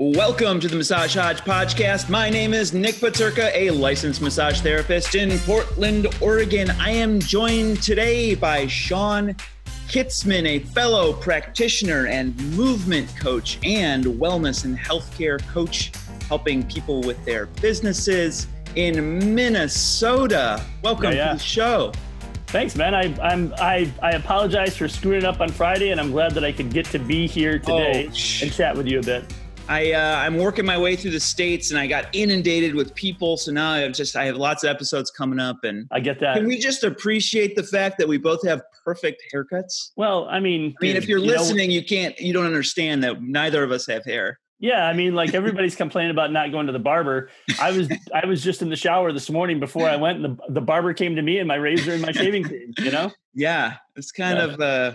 Welcome to the Massage Hodgepodge podcast. My name is Nick Paterka, a licensed massage therapist in Portland, Oregon. I am joined today by Shawn Kitzman, a fellow practitioner and movement coach and wellness and healthcare coach, helping people with their businesses in Minnesota. Welcome Yeah, yeah. to the show. Thanks, man. I, I'm I, I apologize for screwing up on Friday, and I'm glad that I could get to be here oh, today Oh, and chat with you a bit. I uh, I'm working my way through the states, and I got inundated with people. So now I have just I have lots of episodes coming up, and I get that. can we just appreciate the fact that we both have perfect haircuts? well, I mean, I mean, if you're you know, listening, you can't, you don't understand that neither of us have hair. yeah, I mean, like everybody's complaining about not going to the barber. I was I was just in the shower this morning before I went, and the, the barber came to me and my razor and my shaving cream. You know, Yeah, it's kind Yeah. of, uh,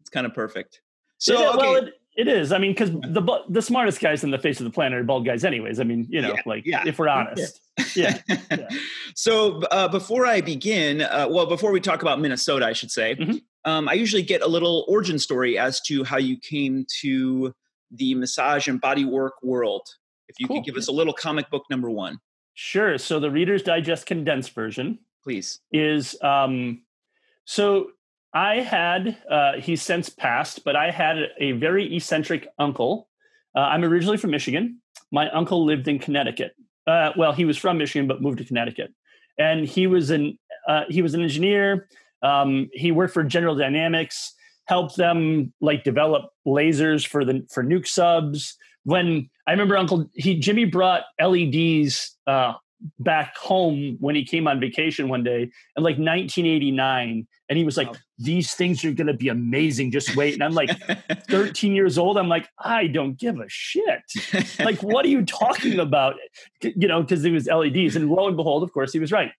it's kind of perfect. So, okay, well, it, it is. I mean, because the the smartest guys in the face of the planet are bald guys, anyways. I mean, you know, Yeah, like yeah. if we're honest, yeah. yeah. so uh, before I begin, uh, well, before we talk about Minnesota, I should say, Mhm. um, I usually get a little origin story as to how you came to the massage and body work world. If you Cool. could give us a little comic book number one, Sure. So the Reader's Digest condensed version. please. is um so I had uh he's since passed, but I had a very eccentric uncle. Uh, I'm originally from Michigan. My uncle lived in Connecticut. Uh, well, he was from Michigan but moved to Connecticut, and he was an uh, he was an engineer. Um, he worked for General Dynamics, helped them like develop lasers for the for nuke subs. When I remember Uncle he Jimmy brought LEDs uh, back home when he came on vacation one day in like 1989 and he was like these things are going to be amazing just wait. And i'm like 13 years old i'm like i don't give a shit. Like what are you talking about? You know because it was leds and lo and behold of course he was right.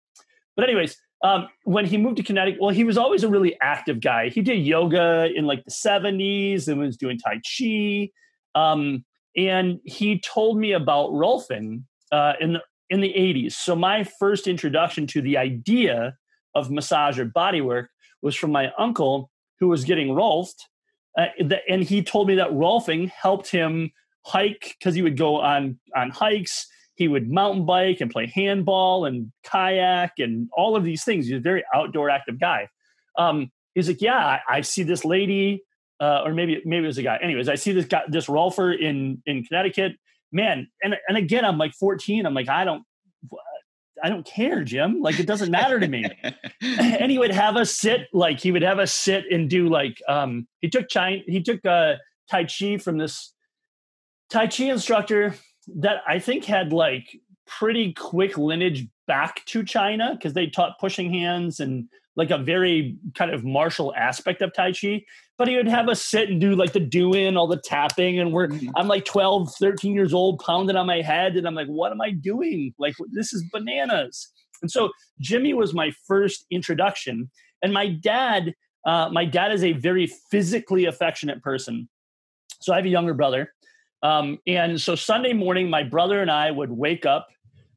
But anyways um, when he moved to connecticut well he was always a really active guy. He did yoga in like the 70s and was doing tai chi um, and he told me about rolfing uh, in the in the 80s so my first introduction to the idea of massage or body work was from my uncle who was getting rolfed uh, and he told me that rolfing helped him hike because he would go on on hikes. He would mountain bike and play handball and kayak and all of these things. He's a very outdoor active guy. Um, he's like yeah I, I see this lady uh, or maybe maybe it was a guy. Anyways i see this guy this rolfer in in connecticut man and and again i'm like 14 i'm like i don't i don't care jim. Like it doesn't matter to me. And he would have us sit like he would have us sit and do like um he took China he took uh Tai Chi from this Tai Chi instructor that I think had like pretty quick lineage back to China because they taught pushing hands and like a very kind of martial aspect of Tai Chi. But he would have us sit and do like the do in, all the tapping, and we're Mhm. I'm like 12, 13 years old, pounding on my head, and I'm like, what am I doing? Like this is bananas. And so Jimmy was my first introduction. And my dad, uh, my dad is a very physically affectionate person. So I have a younger brother. Um, and so Sunday morning, my brother and I would wake up.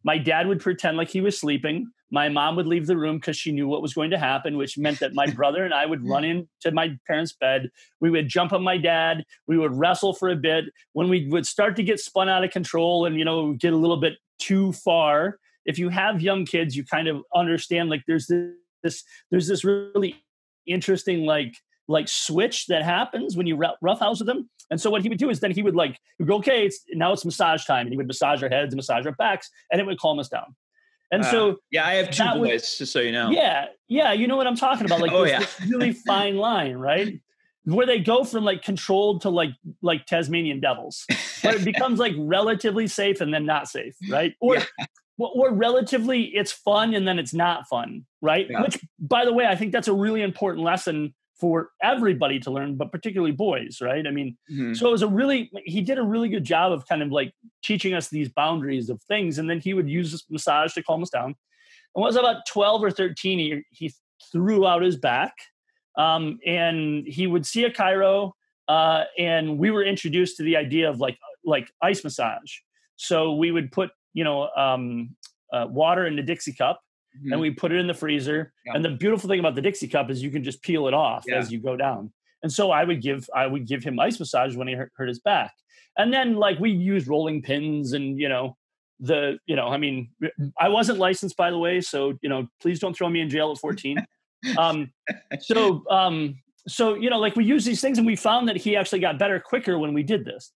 My dad would pretend like he was sleeping. My mom would leave the room because she knew what was going to happen, which meant that my brother and I would run into my parents' bed. We would jump on my dad. We would wrestle for a bit. When we would start to get spun out of control and, you know, get a little bit too far, if you have young kids, you kind of understand like there's this, this there's this really interesting like like switch that happens when you rou- roughhouse with them. And so what he would do is then he would like go, okay, it's now it's massage time, and he would massage our heads and massage our backs, and it would calm us down. And Uh, so yeah, I have two that was- boys, just so you know. yeah, yeah, you know what I'm talking about. Like Oh, yeah. this really fine line, right? Where they go from like controlled to like like Tasmanian devils, but it becomes like relatively safe and then not safe, right? Or Yeah. or, or relatively it's fun and then it's not fun, right? Yeah. Which, by the way, I think that's a really important lesson for everybody to learn, but particularly boys, right? I mean, Mhm. so it was a really he did a really good job of kind of like teaching us these boundaries of things, and then he would use this massage to calm us down. And when I was about twelve or thirteen, he he threw out his back, um, and he would see a chiro. uh, and we were introduced to the idea of like like ice massage. So we would put you know um, uh, water in the Dixie cup, Mhm. and we put it in the freezer. Yeah. And the beautiful thing about the Dixie cup is you can just peel it off Yeah. as you go down. And so I would give I would give him ice massage when he hurt, hurt his back. And then like we used rolling pins and you know the you know I mean I wasn't licensed by the way, so you know please don't throw me in jail at 14. um, so um, so you know like we use these things and we found that he actually got better quicker when we did this.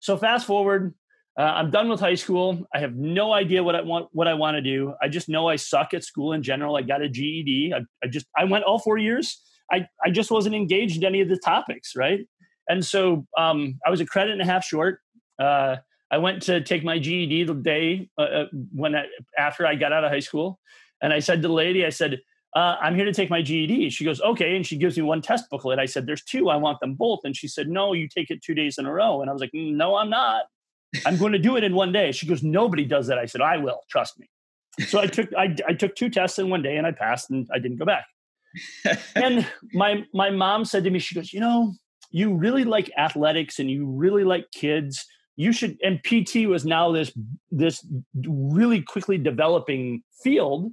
So fast forward, uh, I'm done with high school. I have no idea what I want what I want to do. I just know I suck at school in general. I got a GED. I, I just I went all four years. I I just wasn't engaged in any of the topics, right? And so um, I was a credit and a half short. Uh, I went to take my GED the day uh, uh, when I, after I got out of high school, and I said to the lady, I said, uh, "I'm here to take my GED." She goes, "Okay," and she gives me one test booklet. I said, "There's two. I want them both." And she said, "No, you take it two days in a row." And I was like, "No, I'm not. I'm going to do it in one day." She goes, "Nobody does that." I said, "I will. Trust me." So I took I, I took two tests in one day, and I passed, and I didn't go back. and my my mom said to me, she goes, "You know." You really like athletics and you really like kids you should and pt was now this this really quickly developing field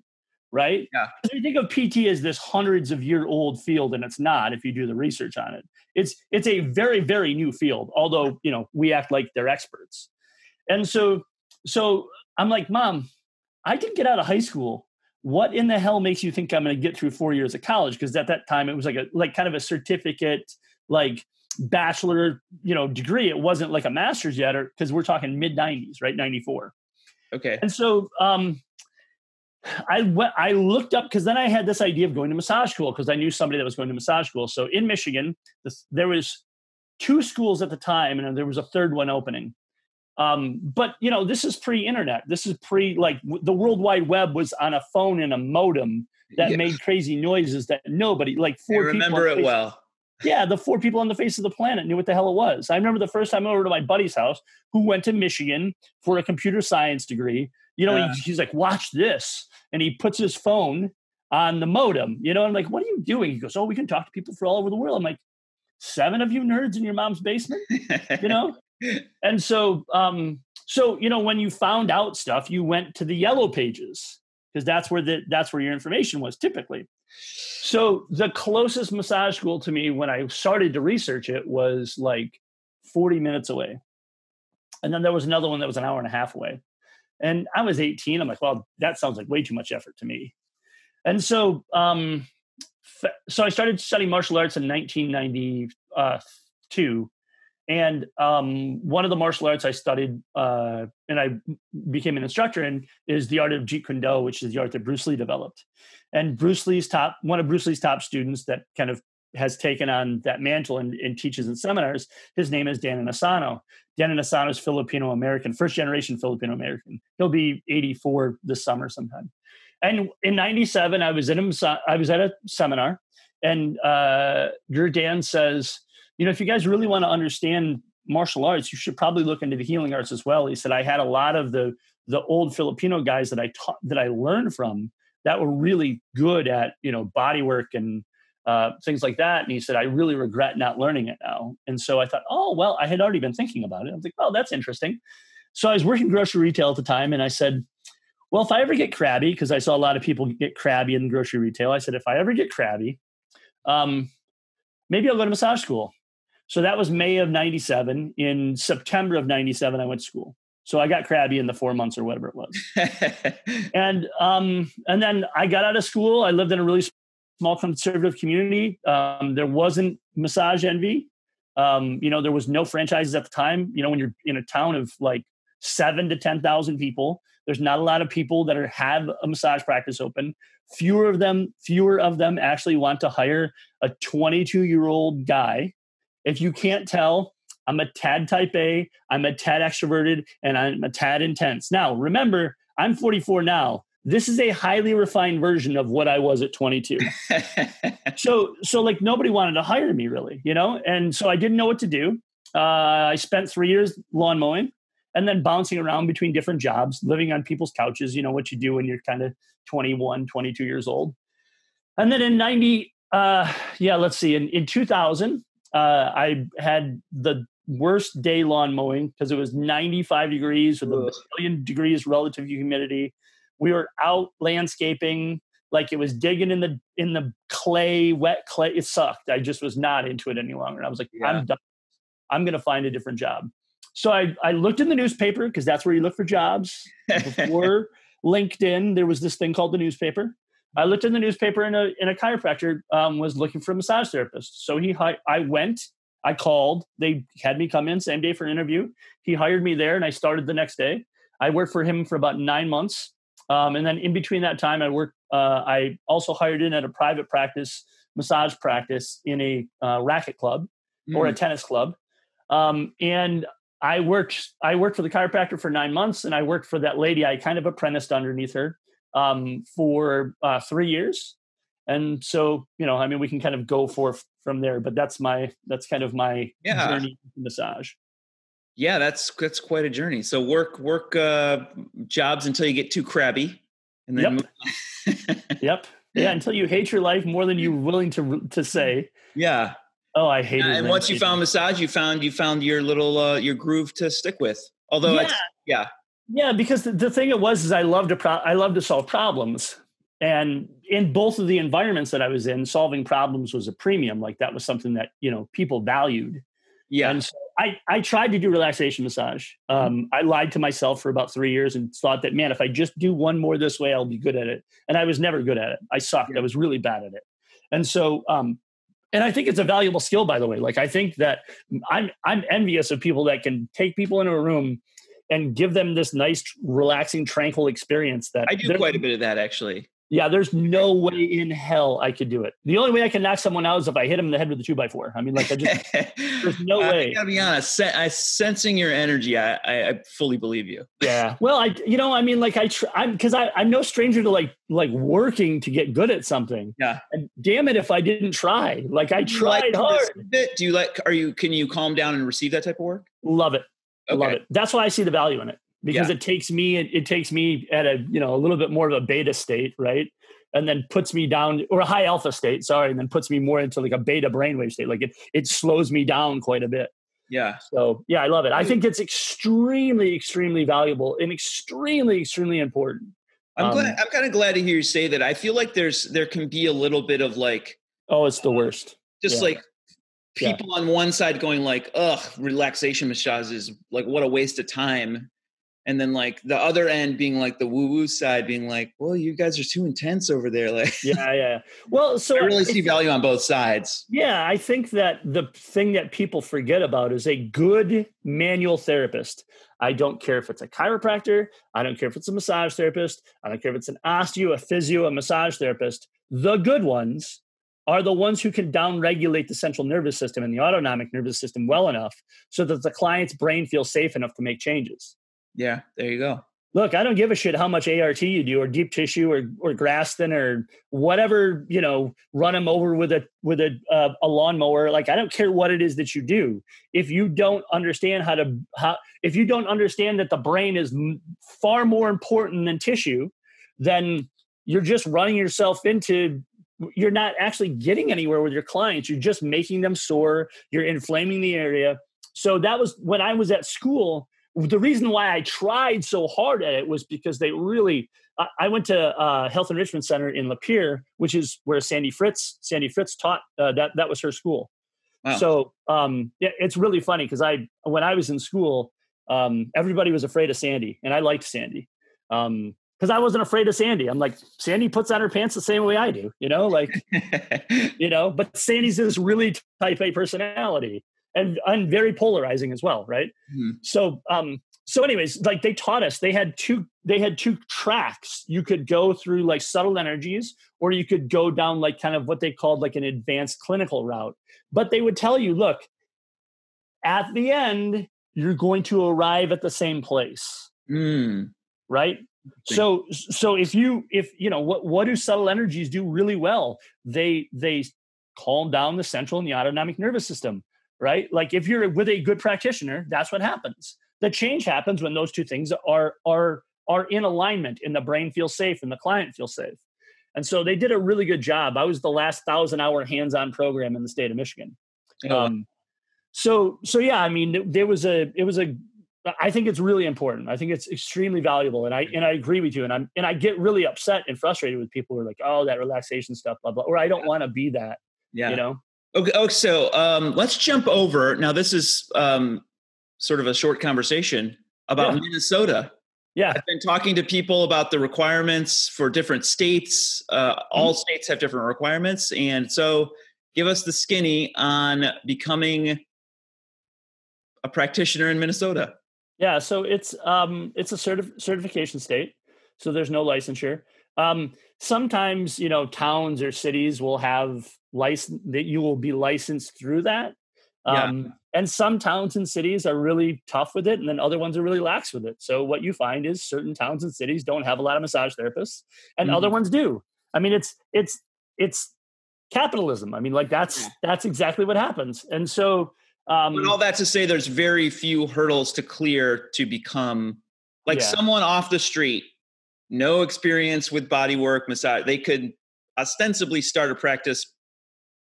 right yeah you think of pt as this hundreds of year old field and it's not if you do the research on it it's it's a very very new field although you know we act like they're experts and so so i'm like mom i didn't get out of high school what in the hell makes you think i'm going to get through four years of college because at that time it was like a like kind of a certificate like bachelor, you know, degree. It wasn't like a master's yet, or because we're talking mid '90s, right? '94. Okay. And so um, I went. I looked up because then I had this idea of going to massage school because I knew somebody that was going to massage school. So in Michigan, this, there was two schools at the time, and there was a third one opening. Um, but you know, this is pre-internet. This is pre like w- the World Wide Web was on a phone and a modem that yeah. made crazy noises that nobody like four. I remember it well yeah, the four people on the face of the planet knew what the hell it was. I remember the first time I over to my buddy's house who went to Michigan for a computer science degree. You know, uh, he, he's like, watch this. And he puts his phone on the modem. You know, I'm like, what are you doing? He goes, oh, we can talk to people from all over the world. I'm like, seven of you nerds in your mom's basement? you know? And so, um, so, you know, when you found out stuff, you went to the yellow pages because that's where the, that's where your information was typically. So the closest massage school to me when I started to research it was like 40 minutes away. And then there was another one that was an hour and a half away. And I was 18. I'm like, well, that sounds like way too much effort to me. And so, um, so I started studying martial arts in 1992. And um, one of the martial arts I studied uh, and I became an instructor in is the art of Jeet Kune Do, which is the art that Bruce Lee developed. And Bruce Lee's top, one of Bruce Lee's top students that kind of has taken on that mantle and, and teaches in seminars, his name is Dan Inosanto. Dan Inosanto is Filipino American, first generation Filipino American. He'll be 84 this summer sometime. And in 97, I was, in a, I was at a seminar and uh, Guro Dan says, you know, if you guys really want to understand martial arts, you should probably look into the healing arts as well. He said, I had a lot of the the old Filipino guys that I taught that I learned from that were really good at you know body work and uh, things like that. And he said, I really regret not learning it now. And so I thought, oh well, I had already been thinking about it. I was like, oh, that's interesting. So I was working grocery retail at the time, and I said, well, if I ever get crabby, because I saw a lot of people get crabby in grocery retail, I said, if I ever get crabby, um, maybe I'll go to massage school. So that was May of 97. In September of 97, I went to school. So I got crabby in the four months or whatever it was. and um, and then I got out of school. I lived in a really small conservative community. Um, there wasn't massage envy. Um, you know, there was no franchises at the time. You know, when you're in a town of like seven to ten thousand people, there's not a lot of people that are have a massage practice open. Fewer of them, fewer of them actually want to hire a 22 year old guy. If you can't tell, I'm a tad type A, I'm a tad extroverted, and I'm a tad intense. Now, remember, I'm 44 now. This is a highly refined version of what I was at 22. so, so like nobody wanted to hire me really, you know? And so I didn't know what to do. Uh, I spent three years lawn mowing and then bouncing around between different jobs, living on people's couches, you know, what you do when you're kind of 21, 22 years old. And then in 90, uh, yeah, let's see, in, in 2000, uh, I had the worst day lawn mowing because it was 95 degrees with a million degrees relative humidity. We were out landscaping. like it was digging in the in the clay, wet clay. It sucked. I just was not into it any longer. and I was like, yeah. I'm done. I'm going to find a different job. So I, I looked in the newspaper because that's where you look for jobs. Before LinkedIn, there was this thing called the newspaper. I looked in the newspaper and a, and a chiropractor um, was looking for a massage therapist. So he, I went, I called, they had me come in same day for an interview. He hired me there and I started the next day. I worked for him for about nine months. Um, and then in between that time, I worked, uh, I also hired in at a private practice, massage practice in a uh, racket club mm. or a mm. tennis club. Um, and I worked, I worked for the chiropractor for nine months and I worked for that lady. I kind of apprenticed underneath her um, for uh, three years. And so, you know, I mean, we can kind of go for from there, but that's my, that's kind of my yeah. journey massage yeah that's that's quite a journey. So work work uh jobs until you get too crabby and then yep, yep. yeah until you hate your life more than you're willing to to say. Yeah. Oh i hate it. and once you found massage you found you found your little uh your groove to stick with. Although yeah. yeah. Yeah because the, the thing it was is i loved to pro- i love to solve problems. And in both of the environments that i was in solving problems was a premium. Like that was something that you know people valued yeah and so I, I tried to do relaxation massage. Mm-hmm. Um, I lied to myself for about three years and thought that, man, if I just do one more this way, I'll be good at it. And I was never good at it. I sucked. Yeah. I was really bad at it. And so, um, and I think it's a valuable skill, by the way. Like I think that I'm I'm envious of people that can take people into a room and give them this nice, relaxing, tranquil experience. That I do quite a bit of that actually. Yeah, there's no way in hell I could do it. The only way I can knock someone out is if I hit him in the head with a two by four. I mean, like I just there's no way. I gotta be honest. I sensing your energy. I, I, I fully believe you. Yeah. Well, I you know I mean like I try I'm because I I'm no stranger to like like working to get good at something. Yeah. And damn it if I didn't try. Like I tried like hard. Do you like? Are you? Can you calm down and receive that type of work? Love it. Okay. Love it. That's why I see the value in it because yeah. it takes me it, it, takes me at a you know a little bit more of a beta state right? And then puts me down or a high alpha state sorry and then puts me more into like a beta brainwave state. Like it it slows me down quite a bit. Yeah. So yeah i love it. I think it's extremely extremely valuable and extremely extremely important. I'm um, glad i'm kind of glad to hear you say that. I feel like there's there can be a little bit of like oh it's the worst. just yeah. like people yeah. on one side going like ugh relaxation massages like what a waste of time and then like the other end being like the woo woo side being like well you guys are too intense over there like yeah yeah well so i really see value on both sides. Yeah i think that the thing that people forget about is a good manual therapist. I don't care if it's a chiropractor i don't care if it's a massage therapist i don't care if it's an osteo a physio a massage therapist. The good ones are the ones who can downregulate the central nervous system and the autonomic nervous system well enough so that the client's brain feels safe enough to make changes yeah, there you go. Look, I don't give a shit how much ART you do, or deep tissue, or or Graston, or whatever. You know, run them over with a with a uh, a lawnmower. Like I don't care what it is that you do. If you don't understand how to how, if you don't understand that the brain is m- far more important than tissue, then you're just running yourself into you're not actually getting anywhere with your clients. You're just making them sore. You're inflaming the area. So that was when I was at school the reason why I tried so hard at it was because they really. I, I went to uh, Health Enrichment Center in Lapeer, which is where Sandy Fritz Sandy Fritz taught. Uh, that that was her school. Wow. So um, yeah, it's really funny because I when I was in school, um, everybody was afraid of Sandy, and I liked Sandy because um, I wasn't afraid of Sandy. I'm like Sandy puts on her pants the same way I do, you know, like you know. But Sandy's this really type A personality, and and very polarizing as well, right? Mm-hmm. So um so anyways, like they taught us they had two they had two tracks. You could go through like subtle energies or you could go down like kind of what they called like an advanced clinical route. But they would tell you, look, at the end you're going to arrive at the same place. Mm. Right? So so if you if you know what what do subtle energies do really well? They they calm down the central and the autonomic nervous system right? Like if you're with a good practitioner, that's what happens. The change happens when those two things are are are in alignment and the brain feels safe and the client feels safe. And so they did a really good job. I was the last thousand hour hands-on program in the state of Michigan. Um, so so yeah, I mean there was a it was a I think it's really important. I think it's extremely valuable, and I and I agree with you. And I'm and I get really upset and frustrated with people who are like, "Oh, that relaxation stuff, blah blah," or I don't want to be that. Yeah, you know. Okay, okay so um, let's jump over now. This is um, sort of a short conversation about yeah. Minnesota. Yeah, I've been talking to people about the requirements for different states. Uh, all mm-hmm. states have different requirements, and so give us the skinny on becoming a practitioner in Minnesota. Yeah, so it's um, it's a certif- certification state, so there's no licensure. Um, sometimes you know towns or cities will have license that you will be licensed through that. Um, yeah. And some towns and cities are really tough with it, and then other ones are really lax with it. So what you find is certain towns and cities don't have a lot of massage therapists, and mm-hmm. other ones do. I mean, it's it's it's capitalism. I mean, like that's that's exactly what happens. And so um, but all that to say, there's very few hurdles to clear to become like yeah. someone off the street, no experience with body work, massage. They could ostensibly start a practice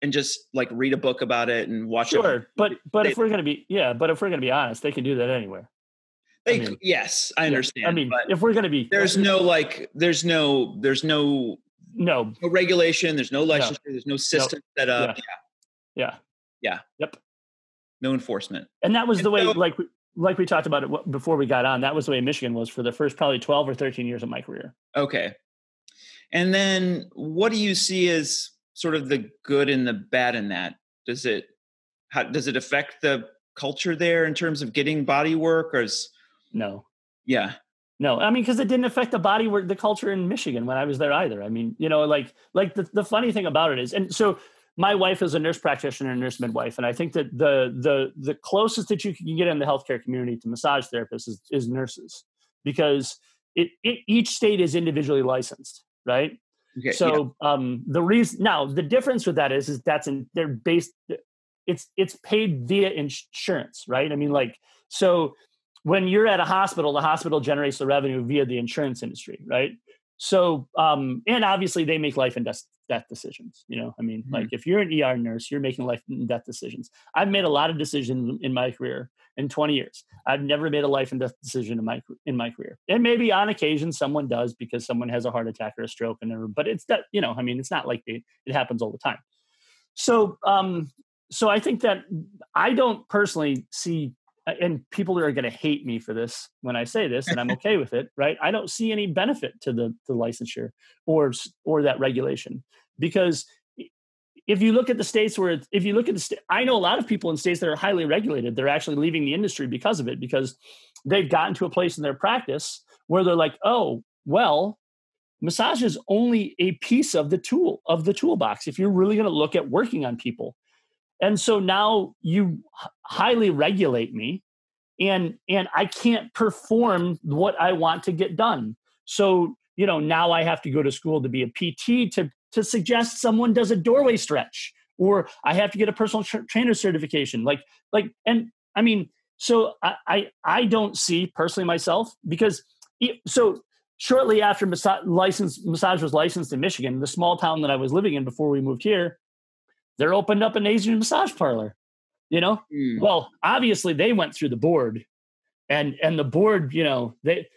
and just like read a book about it and watch sure, it. but but they, if we're gonna be yeah, but if we're gonna be honest, they can do that anywhere. They I mean, yes, I understand. I mean, if we're gonna be, there's no like, there's no, there's no, no, no regulation. There's no licensure. No. There's no system no. set up. Yeah. yeah. yeah. Yeah. Yep no enforcement. And that was and the way, so, like like we talked about it before we got on. That was the way Michigan was for the first probably twelve or thirteen years of my career. Okay, and then what do you see as sort of the good and the bad in that? Does it how, does it affect the culture there in terms of getting body work, or is no? Yeah. No, I mean, because it didn't affect the body work, the culture in Michigan when I was there either. I mean, you know, like, like the, the funny thing about it is, and so my wife is a nurse practitioner and nurse midwife, and I think that the the the closest that you can get in the healthcare community to massage therapists is, is nurses, because it, it, each state is individually licensed, right? Okay, so yeah. um, the reason now the difference with that is is that's in they're based it's it's paid via insurance, right? I mean, like so when you're at a hospital, the hospital generates the revenue via the insurance industry, right? So, um, and obviously they make life and death, death decisions. You know, I mean, mm-hmm. like if you're an ER nurse, you're making life and death decisions. I've made a lot of decisions in my career in 20 years. I've never made a life and death decision in my in my career. And maybe on occasion someone does because someone has a heart attack or a stroke, and but it's that you know, I mean, it's not like it, it happens all the time. So, um, so I think that I don't personally see and people are going to hate me for this when I say this, and I'm okay with it, right? I don't see any benefit to the licensure or or that regulation because if you look at the states where if you look at the I know a lot of people in states that are highly regulated. They're actually leaving the industry because of it because they've gotten to a place in their practice where they're like, oh, well, massage is only a piece of the tool of the toolbox. If you're really going to look at working on people, and so now you highly regulate me and and i can't perform what i want to get done. So you know now i have to go to school to be a pt to to suggest someone does a doorway stretch or i have to get a personal tra- trainer certification like like and i mean so I, I i don't see personally myself because it, so shortly after massage license massage was licensed in michigan the small town that i was living in before we moved here they're opened up an Asian massage parlor. You know, mm. well, obviously they went through the board, and and the board, you know, they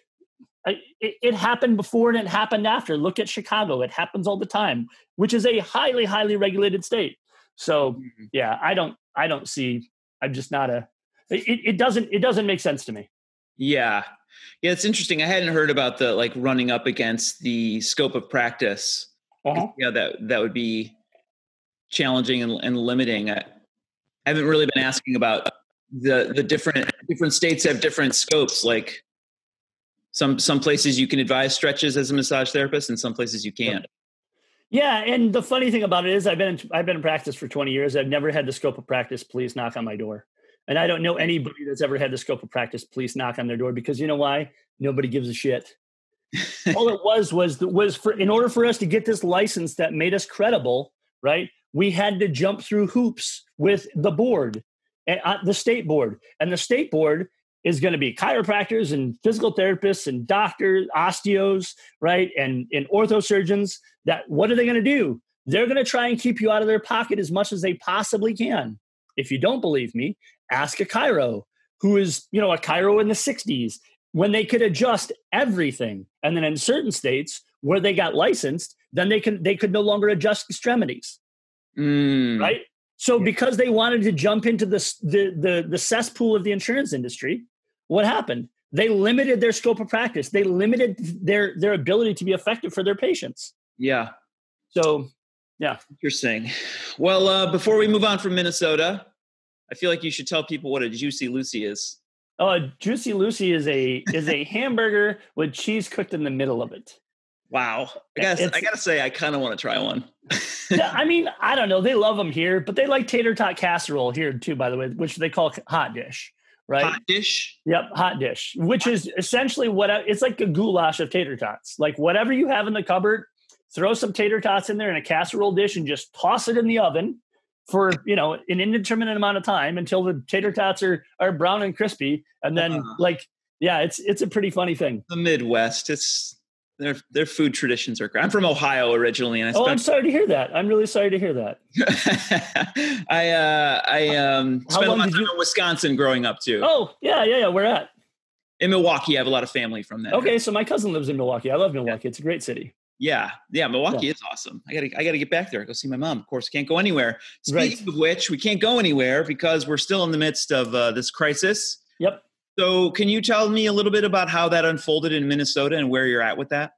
it, it, happened before and it happened after. Look at Chicago; it happens all the time, which is a highly highly regulated state. So mm-hmm. yeah, I don't I don't see. I'm just not a. It, it doesn't it doesn't make sense to me. Yeah, yeah, it's interesting. I hadn't heard about the like running up against the scope of practice. Uh-huh. Yeah, that that would be challenging and, and limiting. I, I haven't really been asking about the the different different states have different scopes. Like some some places you can advise stretches as a massage therapist, and some places you can't. Yeah, and the funny thing about it is, I've been in, I've been in practice for twenty years. I've never had the scope of practice. Please knock on my door. And I don't know anybody that's ever had the scope of practice. Please knock on their door because you know why? Nobody gives a shit. All it was was was for in order for us to get this license that made us credible, right? We had to jump through hoops with the board, uh, the state board. And the state board is going to be chiropractors and physical therapists and doctors, osteos, right? And, and orthosurgeons. That what are they going to do? They're going to try and keep you out of their pocket as much as they possibly can. If you don't believe me, ask a chiro who is, you know, a chiro in the 60s when they could adjust everything. And then in certain states where they got licensed, then they can they could no longer adjust extremities. Mm. Right? So because they wanted to jump into this the the the cesspool of the insurance industry, what happened? They limited their scope of practice. They limited their their ability to be effective for their patients. Yeah. So, yeah. Interesting. Well, uh, before we move on from Minnesota, I feel like you should tell people what a Juicy Lucy is. Oh, a Juicy Lucy is a is a hamburger with cheese cooked in the middle of it. Wow. I gotta, I gotta say, I kind of want to try one. I mean, I don't know. They love them here, but they like tater tot casserole here too, by the way, which they call hot dish, right? Hot dish. Yep, hot dish, which is essentially what I, it's like a goulash of tater tots. Like whatever you have in the cupboard, throw some tater tots in there in a casserole dish and just toss it in the oven for you know an indeterminate amount of time until the tater tots are are brown and crispy, and then uh, like yeah, it's it's a pretty funny thing. The Midwest, it's their their food traditions are great. I'm from Ohio originally, and I oh, I'm sorry to hear that. I'm really sorry to hear that. I uh, I um, spent a lot of time you... in Wisconsin growing up too. Oh yeah, yeah, yeah. Where at? In Milwaukee, I have a lot of family from there. Okay, so my cousin lives in Milwaukee. I love Milwaukee. Yeah. It's a great city. Yeah, yeah, Milwaukee yeah. is awesome. I gotta, I gotta get back there. Go see my mom. Of course, can't go anywhere. Speaking right. of which, we can't go anywhere because we're still in the midst of uh, this crisis. Yep. So, can you tell me a little bit about how that unfolded in Minnesota and where you're at with that?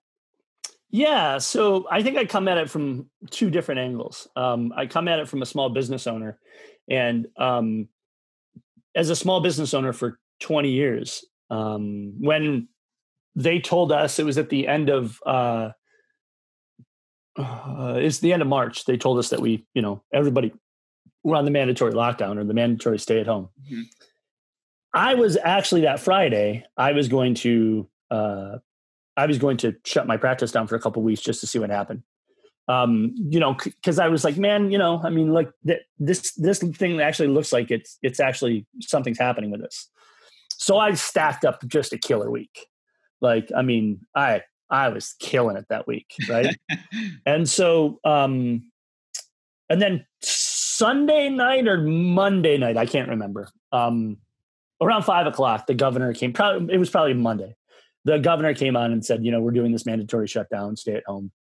Yeah, so I think I come at it from two different angles. Um, I come at it from a small business owner, and um, as a small business owner for 20 years, um, when they told us it was at the end of uh, uh, it's the end of March. They told us that we, you know, everybody were on the mandatory lockdown or the mandatory stay at home. Mm-hmm. I was actually that Friday. I was going to, uh, I was going to shut my practice down for a couple weeks just to see what happened. Um, you know, because I was like, man, you know, I mean, like th- this this thing actually looks like it's it's actually something's happening with this. So I stacked up just a killer week. Like, I mean, I I was killing it that week, right? and so, um, and then Sunday night or Monday night, I can't remember. Um, around five o'clock, the governor came. Probably it was probably Monday. The governor came on and said, you know, we're doing this mandatory shutdown, stay at home.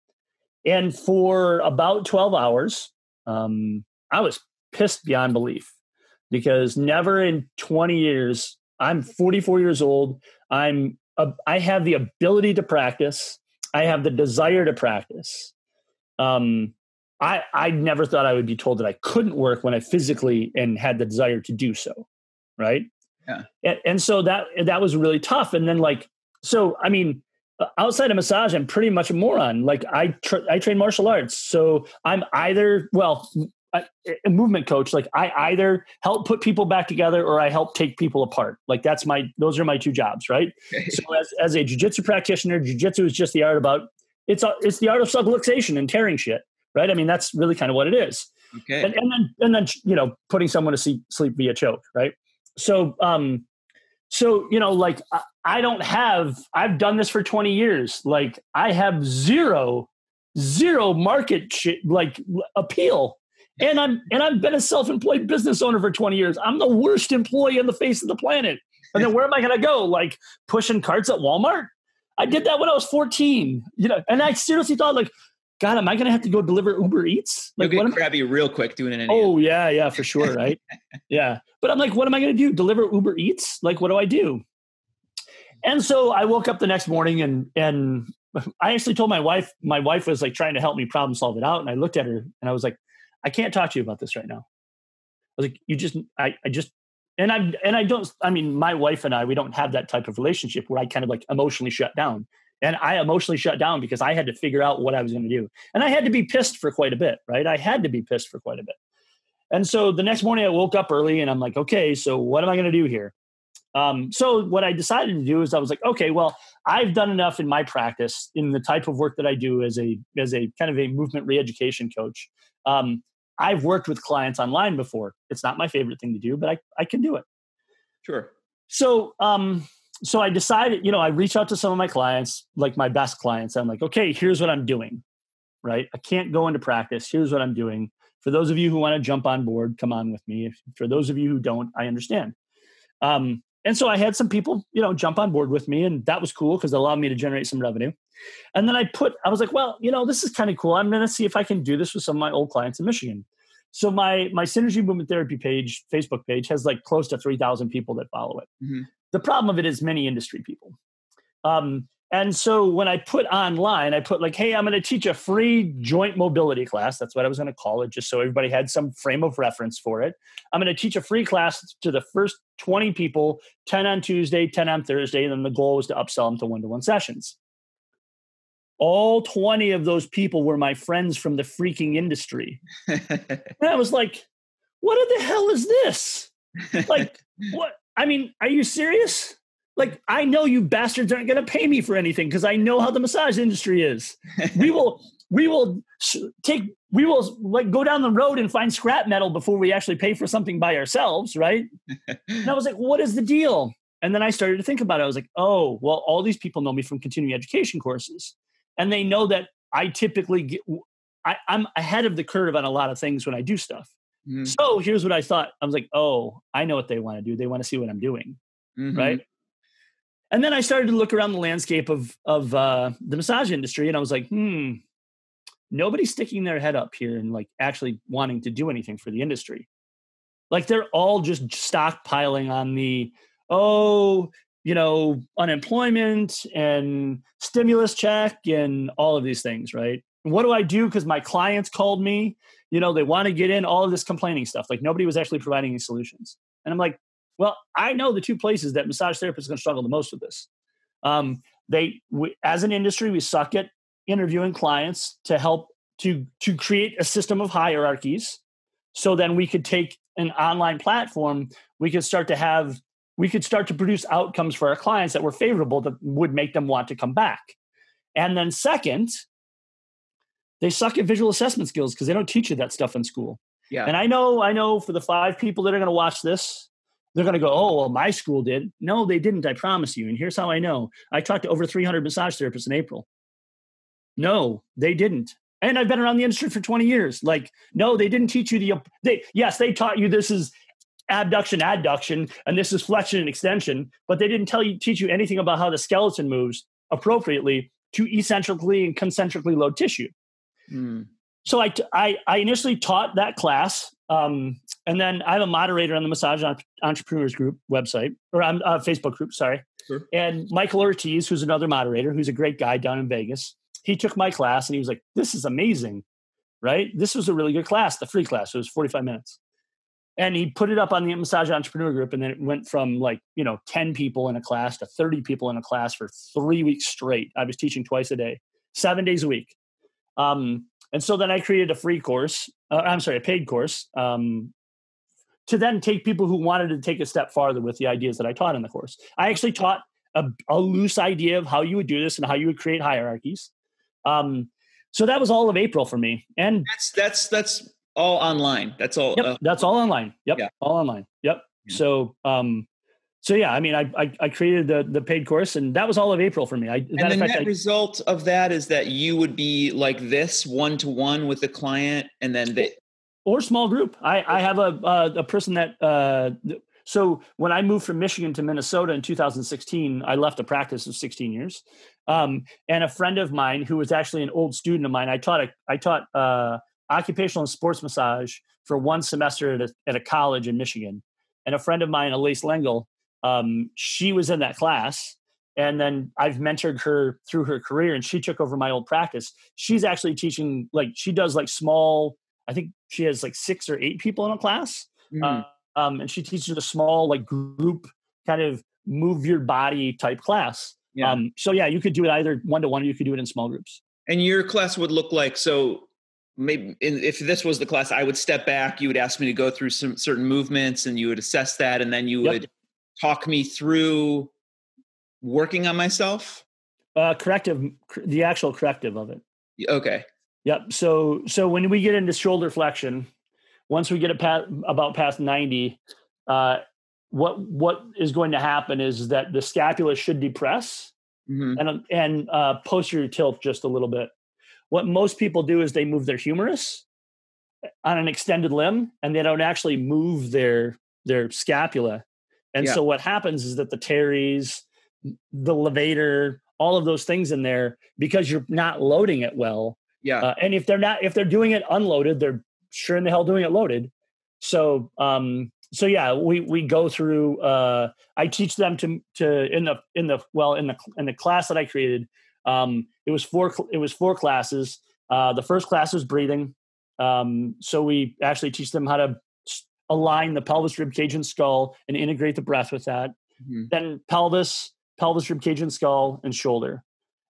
And for about twelve hours, um, I was pissed beyond belief because never in twenty years. I'm 44 years old. I'm uh, I have the ability to practice. I have the desire to practice. Um, I I never thought I would be told that I couldn't work when I physically and had the desire to do so, right? Yeah. And, and so that that was really tough. And then like so, I mean, uh, outside of massage, I'm pretty much a moron. Like I tra- I train martial arts, so I'm either well a movement coach like i either help put people back together or i help take people apart. Like that's my those are my two jobs right? So as, as a jiu-jitsu practitioner jiu-jitsu is just the art about it's it's the art of subluxation and tearing shit right? I mean that's really kind of what it is. Okay. And, and then and then you know putting someone to sleep, sleep via choke right so um so you know like I, I don't have i've done this for 20 years like i have zero zero market shit like appeal and I'm and I've been a self-employed business owner for 20 years. I'm the worst employee on the face of the planet. And then where am I going to go? Like pushing carts at Walmart? I did that when I was 14. You know, and I seriously thought like, God, am I going to have to go deliver Uber Eats? Like, You'll get crabby real quick doing it. Oh yeah, yeah, for sure, right? yeah, but I'm like, what am I going to do? Deliver Uber Eats? Like, what do I do? And so I woke up the next morning and and I actually told my wife. My wife was like trying to help me problem solve it out, and I looked at her and I was like, I can't talk to you about this right now. I was like, you just, I, I just, and I, and I don't, I mean, my wife and I, we don't have that type of relationship where I kind of like emotionally shut down. And I emotionally shut down because I had to figure out what I was going to do. And I had to be pissed for quite a bit, right? I had to be pissed for quite a bit. And so the next morning I woke up early and I'm like, okay, so what am I going to do here? Um, so what I decided to do is I was like, okay, well, I've done enough in my practice in the type of work that I do as a as a kind of a movement reeducation coach um, I've worked with clients online before. It's not my favorite thing to do, but I, I can do it. Sure. So, um, so I decided, you know, I reach out to some of my clients, like my best clients. I'm like, okay, here's what I'm doing. Right. I can't go into practice. Here's what I'm doing. For those of you who want to jump on board, come on with me. For those of you who don't, I understand. Um, and so I had some people, you know, jump on board with me, and that was cool because it allowed me to generate some revenue. And then I put, I was like, well, you know, this is kind of cool. I'm going to see if I can do this with some of my old clients in Michigan. So my my synergy movement therapy page, Facebook page, has like close to three thousand people that follow it. Mm-hmm. The problem of it is many industry people. Um, and so when I put online, I put like, hey, I'm going to teach a free joint mobility class. That's what I was going to call it, just so everybody had some frame of reference for it. I'm going to teach a free class to the first 20 people, 10 on Tuesday, 10 on Thursday. And then the goal was to upsell them to one to one sessions. All 20 of those people were my friends from the freaking industry. and I was like, what the hell is this? Like, what? I mean, are you serious? Like I know you bastards aren't going to pay me for anything because I know how the massage industry is. we will we will take we will like go down the road and find scrap metal before we actually pay for something by ourselves, right? and I was like, what is the deal? And then I started to think about it. I was like, oh, well, all these people know me from continuing education courses, and they know that I typically get. I, I'm ahead of the curve on a lot of things when I do stuff. Mm-hmm. So here's what I thought. I was like, oh, I know what they want to do. They want to see what I'm doing, mm-hmm. right? And then I started to look around the landscape of of uh, the massage industry, and I was like, hmm, nobody's sticking their head up here and like actually wanting to do anything for the industry. Like they're all just stockpiling on the oh, you know, unemployment and stimulus check and all of these things, right? what do I do? Because my clients called me, you know, they want to get in all of this complaining stuff. Like nobody was actually providing any solutions. And I'm like, well, I know the two places that massage therapists are going to struggle the most with this. Um, they, we, as an industry, we suck at interviewing clients to help to to create a system of hierarchies. So then we could take an online platform. We could start to have we could start to produce outcomes for our clients that were favorable that would make them want to come back. And then second, they suck at visual assessment skills because they don't teach you that stuff in school. Yeah. And I know, I know for the five people that are going to watch this, they're going to go, oh, well, my school did. No, they didn't. I promise you. And here's how I know. I talked to over 300 massage therapists in April. No, they didn't. And I've been around the industry for 20 years. Like, no, they didn't teach you the. They yes, they taught you this is abduction, adduction, and this is flexion and extension, but they didn't tell you teach you anything about how the skeleton moves appropriately to eccentrically and concentrically load tissue. Mm. So I, I, I initially taught that class um, and then I have a moderator on the Massage Entrepreneurs Group website or on uh, Facebook group, sorry. Sure. And Michael Ortiz, who's another moderator, who's a great guy down in Vegas. He took my class and he was like, "This is amazing, right? This was a really good class, the free class. It was 45 minutes." And he put it up on the Massage Entrepreneur Group, and then it went from like you know 10 people in a class to 30 people in a class for three weeks straight. I was teaching twice a day, seven days a week. Um, and so then I created a free course. Uh, I'm sorry, a paid course um, to then take people who wanted to take a step farther with the ideas that I taught in the course. I actually taught a, a loose idea of how you would do this and how you would create hierarchies. Um, so that was all of April for me. And that's that's that's all online. That's all. Yep, uh, that's all online. Yep, yeah. all online. Yep. Yeah. So um, so yeah, I mean, I, I, I created the the paid course, and that was all of April for me. I, and the net I, result of that is that you would be like this one to one with the client, and then they or small group. I I have a uh, a person that. Uh, so when I moved from Michigan to Minnesota in 2016, I left a practice of 16 years, um, and a friend of mine who was actually an old student of mine. I taught a, I taught uh, occupational and sports massage for one semester at a, at a college in Michigan, and a friend of mine, Elise Lengel, um, she was in that class and then I've mentored her through her career, and she took over my old practice. She's actually teaching like she does like small. I think she has like six or eight people in a class, mm. uh, um, and she teaches a small like group kind of move your body type class. Yeah. Um, so yeah, you could do it either one to one, or you could do it in small groups. And your class would look like so. Maybe in, if this was the class, I would step back. You would ask me to go through some certain movements, and you would assess that, and then you yep. would talk me through working on myself? Uh, corrective, the actual corrective of it. Okay. Yep. So, so when we get into shoulder flexion, once we get it past, about past 90, uh, what, what is going to happen is that the scapula should depress mm-hmm. and, and, uh, posterior tilt just a little bit. What most people do is they move their humerus on an extended limb and they don't actually move their, their scapula And Yeah. so what happens is that the teres, the levator, all of those things in there, because you're not loading it well. Yeah. Uh, and if they're not, if they're doing it unloaded, they're sure in the hell doing it loaded. So, um, so yeah, we we go through. Uh, I teach them to to in the in the well in the in the class that I created. Um, it was four it was four classes. Uh, the first class was breathing. Um, so we actually teach them how to align the pelvis, rib cage, and skull, and integrate the breath with that Mhm. then pelvis, pelvis, rib cage, and skull, and shoulder.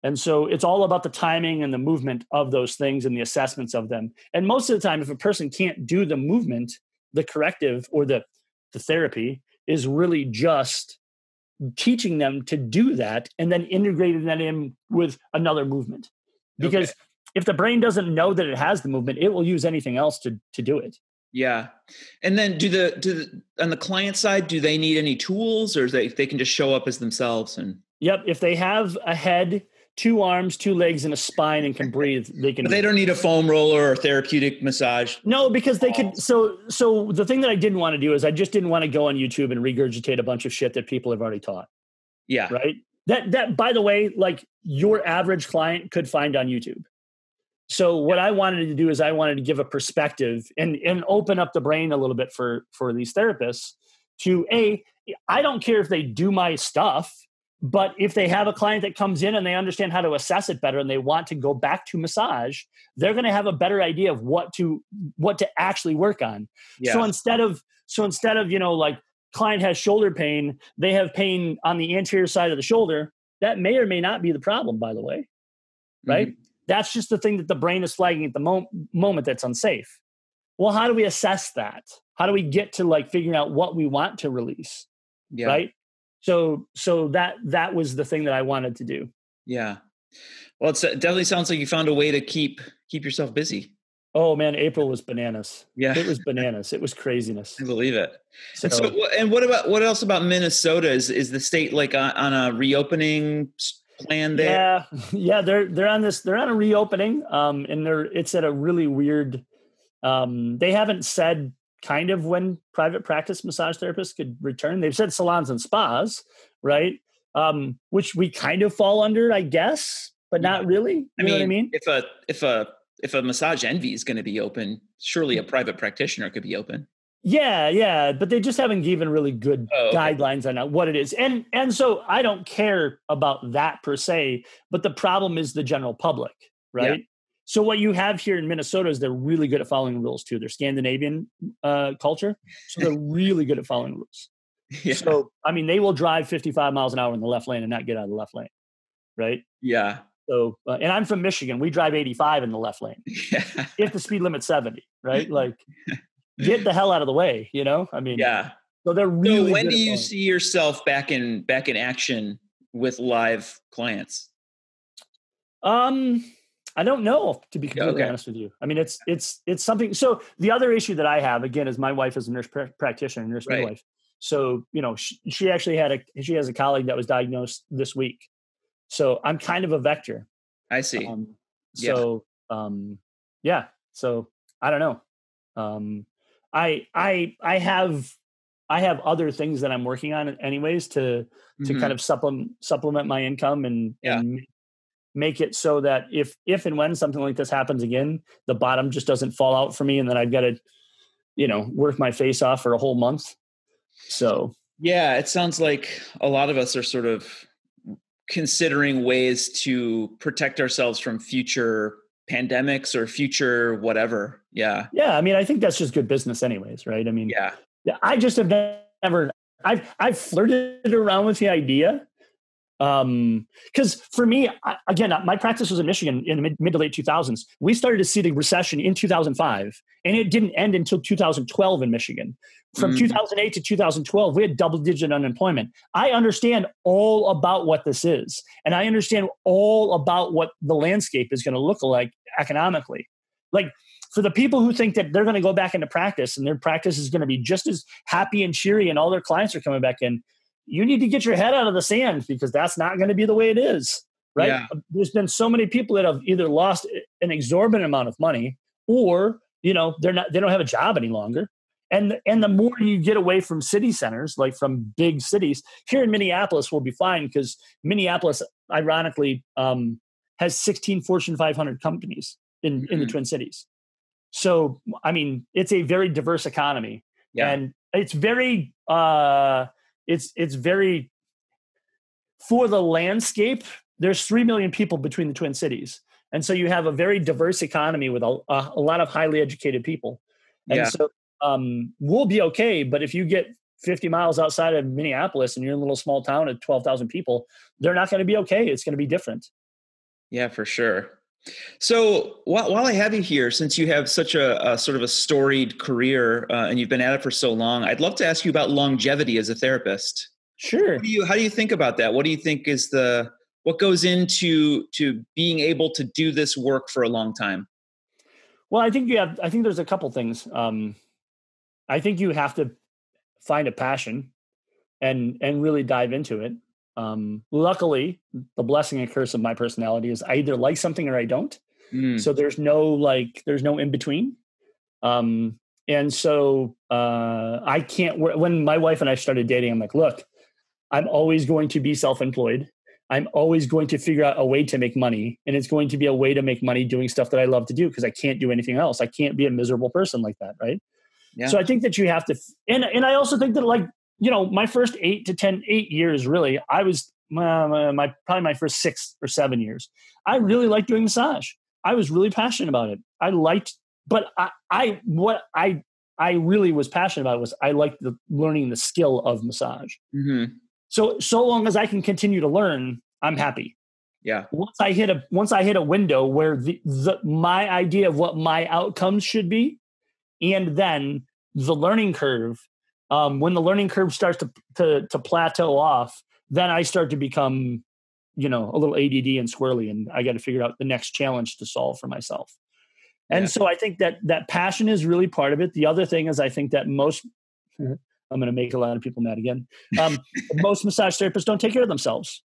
And so it's all about the timing and the movement of those things and the assessments of them. And most of the time, if a person can't do the movement, the corrective or the the therapy is really just teaching them to do that and then integrating that in with another movement. Because Okay. if the brain doesn't know that it has the movement, it will use anything else to to do it. Yeah. And then do the do the on the client side, do they need any tools or they they can just show up as themselves and Yep. If they have a head, two arms, two legs, and a spine and can breathe, they can. they don't need a foam roller or therapeutic massage. No, because they could. So, so the thing that I didn't want to do is I just didn't want to go on YouTube and regurgitate a bunch of shit that people have already taught. Yeah. Right. That that by the way, like your average client could find on YouTube. So what I wanted to do is I wanted to give a perspective and and open up the brain a little bit for for these therapists to a. I don't care if they do my stuff. But if they have a client that comes in and they understand how to assess it better and they want to go back to massage, they're going to have a better idea of what to what to actually work on. Yeah. So instead of so instead of you know like client has shoulder pain, they have pain on the anterior side of the shoulder. That may or may not be the problem, by the way. Right? Mhm. That's just the thing that the brain is flagging at the mo- moment that's unsafe. Well, how do we assess that? How do we get to like figuring out what we want to release? Yeah. Right? So so that that was the thing that I wanted to do. Yeah. Well, it's, it definitely sounds like you found a way to keep keep yourself busy. Oh man, April was bananas. Yeah. It was bananas. It was craziness. I believe it. So, And so, and what about what else about Minnesota? Is is the state like on, on a reopening plan there? yeah, yeah, they're they're on this. They're on a reopening, um, and they're it's at a really weird. Um, they haven't said kind of when private practice massage therapists could return. They've said salons and spas, right? Um, which we kind of fall under, I guess, but not really. You I know mean, what I mean? if a if a if a massage envy is going to be open, surely a private practitioner could be open. Yeah, yeah, but they just haven't given really good Oh, okay. guidelines on what it is. And and so I don't care about that per se, but the problem is the general public, right? So what you have here in Minnesota is they're really good at following rules too. They're Scandinavian uh, culture, so they're really good at following rules. Yeah. So I mean, they will drive 55 miles an hour in the left lane and not get out of the left lane, right? yeah. So, uh, and I'm from Michigan. We drive 85 in the left lane Yeah. if the speed limit's 70, right? Like, get the hell out of the way, you know? I mean, Yeah. so they're really. so when do you see yourself back in back in action with live clients? Um, I don't know to be completely okay. honest with you. I mean, it's it's it's something. So the other issue that I have again is my wife is a nurse pra- practitioner, nurse Right. midwife. So you know, she, she actually had a she has a colleague that was diagnosed this week. So I'm kind of a vector. I see. Um, Yeah. so um, yeah. So I don't know. Um, I I I have I have other things that I'm working on anyways to to Mhm. kind of supplement supplement my income and, Yeah. and make it so that if if and when something like this happens again, the bottom just doesn't fall out for me, and then I've got to, you know, work my face off for a whole month. So Yeah, it sounds like a lot of us are sort of considering ways to protect ourselves from future pandemics or future whatever. Yeah. yeah, I mean, I think that's just good business, anyways, right? I mean, Yeah. Yeah, I just have never. I've I've flirted around with the idea, um, because for me, I, again, my practice was in Michigan in the mid, mid to late two thousands. We started to see the recession in two thousand five, and it didn't end until two thousand twelve in Michigan. From Mm. two thousand eight to two thousand twelve, we had double digit unemployment. I understand all about what this is, and I understand all about what the landscape is going to look like economically. Like for the people who think that they're going to go back into practice and their practice is going to be just as happy and cheery and all their clients are coming back in, you need to get your head out of the sand because that's not going to be the way it is. Right. Yeah. There's been so many people that have either lost an exorbitant amount of money or, you know, they're not, they don't have a job any longer. and and the more you get away from city centers like from big cities here in minneapolis we'll be fine because minneapolis ironically um, has 16 fortune 500 companies in mm-hmm. in the mm-hmm. twin cities so i mean it's a very diverse economy yeah. and it's very uh it's it's very for the landscape there's 3 million people between the twin cities and so you have a very diverse economy with a, a, lot of highly educated people and yeah. so um, we'll be okay. But if you get 50 miles outside of Minneapolis and you're in a little small town of 12,000 people, they're not going to be okay. It's going to be different. Yeah, for sure. So while, while I have you here, since you have such a, a sort of a storied career uh, and you've been at it for so long, I'd love to ask you about longevity as a therapist. Sure. Do you, how do you think about that? What do you think is the what goes into to being able to do this work for a long time? Well, I think you have. I think there's a couple things. Um, I think you have to find a passion and and really dive into it. Um, luckily, the blessing and curse of my personality is I either like something or I don't. Mm. So there's no like there's no in between. Um, and so uh, I can't. When my wife and I started dating, I'm like, look, I'm always going to be self-employed. I'm always going to figure out a way to make money, and it's going to be a way to make money doing stuff that I love to do because I can't do anything else. I can't be a miserable person like that, right? Yeah. So I think that you have to, and and I also think that like you know my first eight to ten, eight years really, I was my, my probably my first six or seven years. I really liked doing massage. I was really passionate about it. I liked, but I, I what I I really was passionate about was I liked the learning the skill of massage. Mm-hmm. So so long as I can continue to learn, I'm happy. Yeah. Once I hit a once I hit a window where the, the my idea of what my outcomes should be and then the learning curve um, when the learning curve starts to, to, to plateau off then i start to become you know a little add and squirrely and i got to figure out the next challenge to solve for myself. And yeah. so i think that that passion is really part of it. The other thing is i think that most i'm going to make a lot of people mad again. Um, most massage therapists don't take care of themselves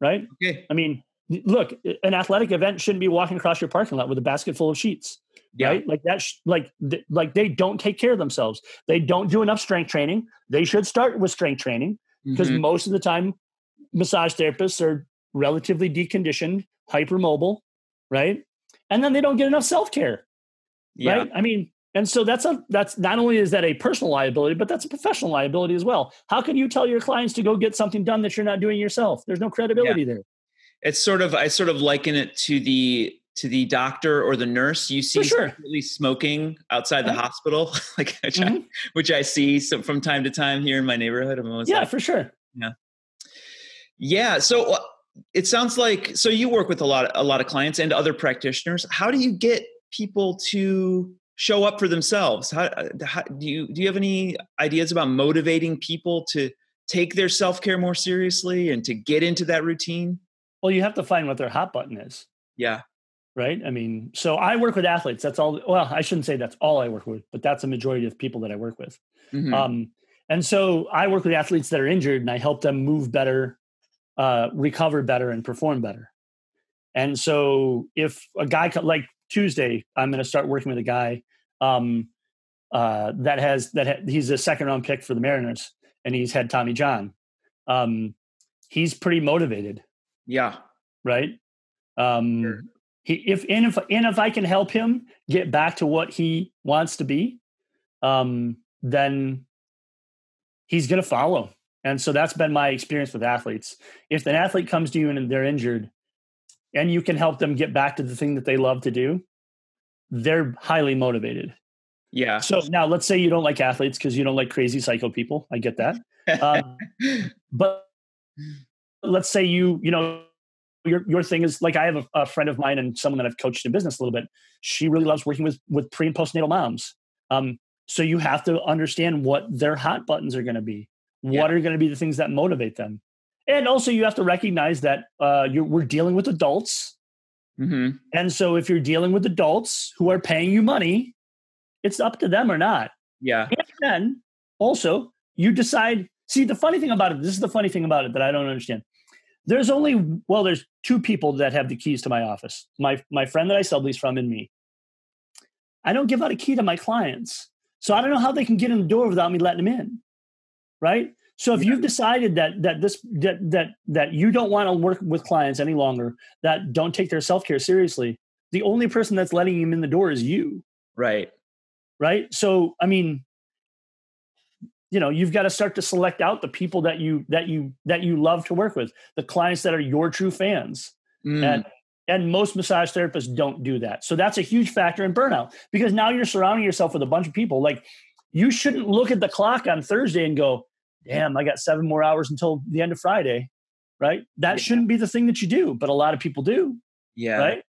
right? Okay. I mean look an athletic event shouldn't be walking across your parking lot with a basket full of sheets yeah. right? Like that's like th- like they don't take care of themselves. They don't do enough strength training. They should start with strength training because mm-hmm. most of the time, massage therapists are relatively deconditioned, hypermobile, right? And then they don't get enough self care, yeah. right? I mean, and so that's a that's not only is that a personal liability, but that's a professional liability as well. How can you tell your clients to go get something done that you're not doing yourself? There's no credibility yeah. there. It's sort of I sort of liken it to the to the doctor or the nurse you see sure. smoking outside the uh-huh. hospital, like which, mm-hmm. I, which I see from time to time here in my neighborhood. I'm always yeah, like, for sure. Yeah, yeah. So uh, it sounds like so you work with a lot, a lot of clients and other practitioners. How do you get people to show up for themselves? How, uh, how do you do you have any ideas about motivating people to take their self care more seriously and to get into that routine? Well, you have to find what their hot button is. Yeah right? I mean, so I work with athletes. That's all. Well, I shouldn't say that's all I work with, but that's a majority of people that I work with. Mm-hmm. Um, and so I work with athletes that are injured, and I help them move better, uh, recover better, and perform better. And so if a guy like Tuesday, I'm going to start working with a guy um, uh, that has that ha- he's a second round pick for the Mariners, and he's had Tommy John. Um, he's pretty motivated. Yeah. Right. Um, sure he if and if and if I can help him get back to what he wants to be, um, then he's going to follow. And so that's been my experience with athletes. If an athlete comes to you and they're injured, and you can help them get back to the thing that they love to do, they're highly motivated. Yeah. So now let's say you don't like athletes because you don't like crazy psycho people. I get that. um, but let's say you you know your your thing is like I have a, a, friend of mine and someone that I've coached in business a little bit. She really loves working with with pre and postnatal moms. Um, so you have to understand what their hot buttons are going to be. What yeah. are going to be the things that motivate them, and also you have to recognize that uh, we're dealing with adults. Mm-hmm. And so if you're dealing with adults who are paying you money, it's up to them or not. Yeah. And then also you decide. See, the funny thing about it, this is the funny thing about it that I don't understand there's only well there's two people that have the keys to my office my my friend that i sell these from and me i don't give out a key to my clients So I don't know how they can get in the door without me letting them in. Right. So if yeah. you've decided that that this that that that you don't want to work with clients any longer that don't take their self care seriously, the only person that's letting them in the door is you. Right. Right. So I mean, you know, you've got to start to select out the people that you that you that you love to work with, the clients that are your true fans. Mm. And and most massage therapists don't do that. So that's a huge factor in burnout because now you're surrounding yourself with a bunch of people. Like you shouldn't look at the clock on Thursday and go, damn, I got seven more hours until the end of Friday. Right. That yeah. shouldn't be the thing that you do, but a lot of people do. Yeah. Right.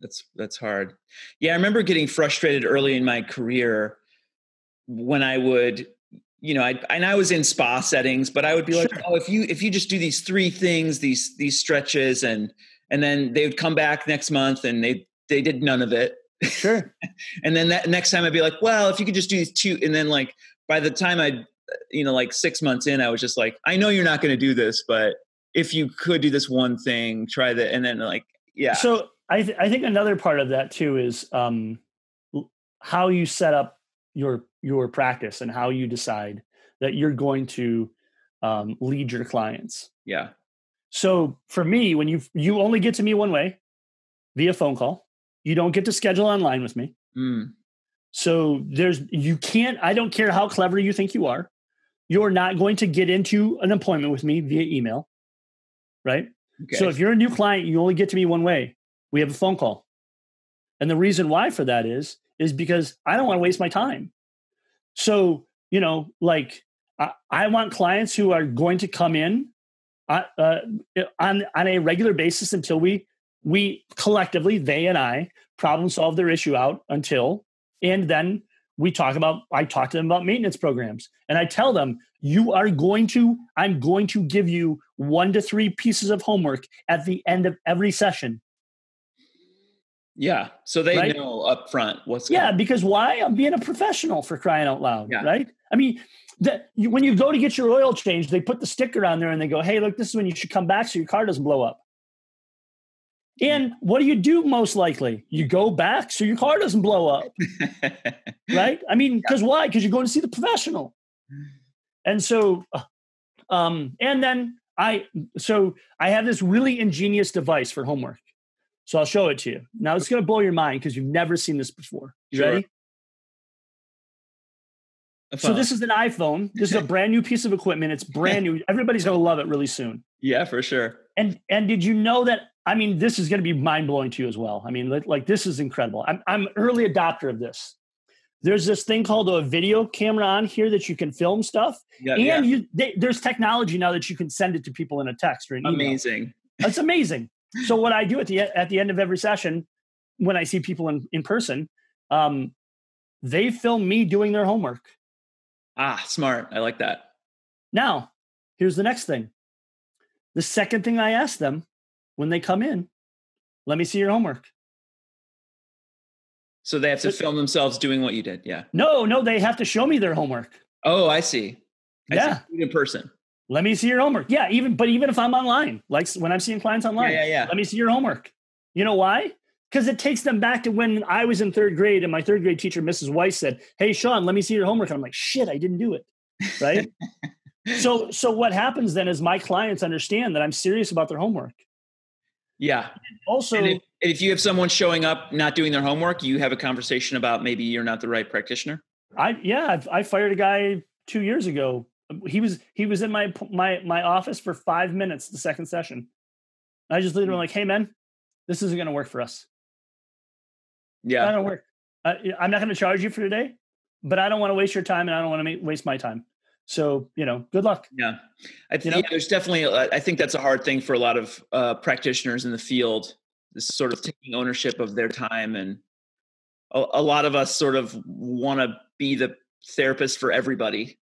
That's that's hard. Yeah, I remember getting frustrated early in my career when I would you know, I and I was in spa settings, but I would be like, oh, if you if you just do these three things, these these stretches, and and then they would come back next month and they they did none of it. Sure. and then that next time I'd be like, well, if you could just do these two, and then like by the time I, you know, like six months in, I was just like, I know you're not going to do this, but if you could do this one thing, try that, and then like, yeah. So I th- I think another part of that too is um, how you set up your your practice and how you decide that you're going to um, lead your clients. Yeah. So for me, when you you only get to me one way, via phone call, you don't get to schedule online with me. Mm. So there's you can't. I don't care how clever you think you are. You're not going to get into an appointment with me via email, right? Okay. So if you're a new client, you only get to me one way. We have a phone call, and the reason why for that is is because I don't want to waste my time. So, you know, like I, I want clients who are going to come in uh, uh, on on a regular basis until we we collectively they and I problem solve their issue out until and then we talk about I talk to them about maintenance programs and I tell them you are going to I'm going to give you one to three pieces of homework at the end of every session yeah. So they right? know up front what's Yeah, coming. because why? I'm being a professional for crying out loud. Yeah. Right. I mean, that you, when you go to get your oil changed, they put the sticker on there and they go, Hey, look, this is when you should come back so your car doesn't blow up. And what do you do most likely? You go back so your car doesn't blow up. right? I mean, because yeah. why? Because you're going to see the professional. And so, uh, um, and then I, so I have this really ingenious device for homework. So I'll show it to you. Now it's going to blow your mind because you've never seen this before. You sure. ready? So uh-huh. this is an iPhone. This is a brand new piece of equipment. It's brand new. Everybody's going to love it really soon. Yeah, for sure. And and did you know that? I mean, this is going to be mind blowing to you as well. I mean, like, like this is incredible. I'm I'm early adopter of this. There's this thing called a video camera on here that you can film stuff, yeah, and yeah. you they, there's technology now that you can send it to people in a text or an email. Amazing. That's amazing so what I do at the at the end of every session, when I see people in in person, um, they film me doing their homework. Ah, smart. I like that. Now, here's the next thing. The second thing I ask them when they come in, let me see your homework. So they have to film themselves doing what you did. Yeah. No, no, they have to show me their homework. Oh, I see. I yeah. See in person let me see your homework. Yeah, even but even if I'm online, like when I'm seeing clients online, yeah, yeah, yeah. let me see your homework. You know why? Because it takes them back to when I was in third grade and my third grade teacher, Mrs. Weiss, said, Hey Shawn, let me see your homework. And I'm like, shit, I didn't do it. Right. so so what happens then is my clients understand that I'm serious about their homework. Yeah. Also if, if you have someone showing up not doing their homework, you have a conversation about maybe you're not the right practitioner. I yeah, I've, I fired a guy two years ago he was he was in my my my office for five minutes the second session. I just literally like, hey man, this isn't going to work for us. Yeah, I don't work. Uh, I'm not going to charge you for today, but I don't want to waste your time, and I don't want to waste my time. So you know, good luck. Yeah, I think yeah, there's definitely. I think that's a hard thing for a lot of uh, practitioners in the field. This sort of taking ownership of their time, and a, a lot of us sort of want to be the therapist for everybody